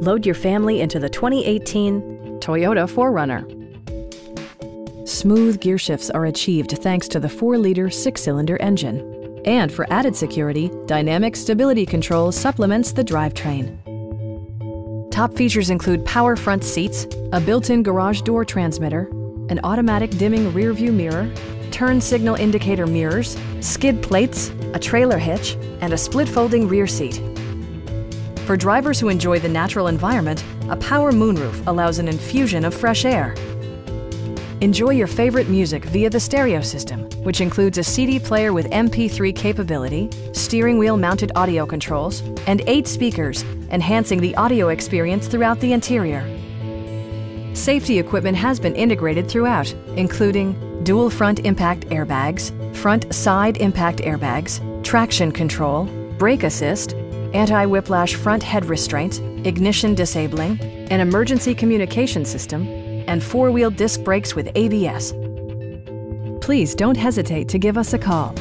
Load your family into the 2018 Toyota 4Runner. Smooth gear shifts are achieved thanks to the 4-liter six-cylinder engine. And for added security, Dynamic Stability Control supplements the drivetrain. Top features include power front seats, a built-in garage door transmitter, an automatic dimming rearview mirror, turn signal indicator mirrors, skid plates, a trailer hitch, and a split folding rear seat. For drivers who enjoy the natural environment, a power moonroof allows an infusion of fresh air. Enjoy your favorite music via the stereo system, which includes a CD player with MP3 capability, steering wheel mounted audio controls, and eight speakers, enhancing the audio experience throughout the interior. Safety equipment has been integrated throughout, including dual front impact airbags, front side impact airbags, traction control, brake assist, anti-whiplash front head restraints, ignition disabling, an emergency communication system, and four-wheel disc brakes with ABS. Please don't hesitate to give us a call.